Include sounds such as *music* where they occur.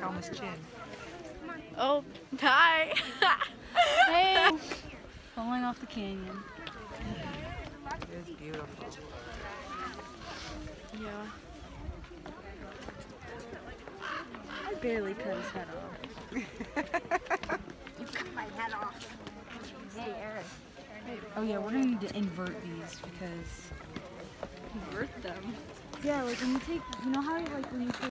Kalma's chin. Oh, hi. *laughs* Hey! Falling off the canyon. It's beautiful. yeah. I barely cut his head off. you cut my head off. There. Oh yeah, we're gonna need to invert these because invert them. yeah, like when you take, you know how like when you